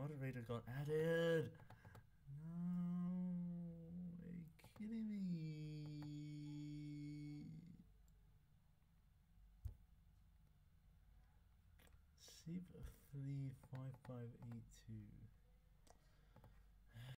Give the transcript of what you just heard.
Moderator got added. No, are you kidding me? Sip three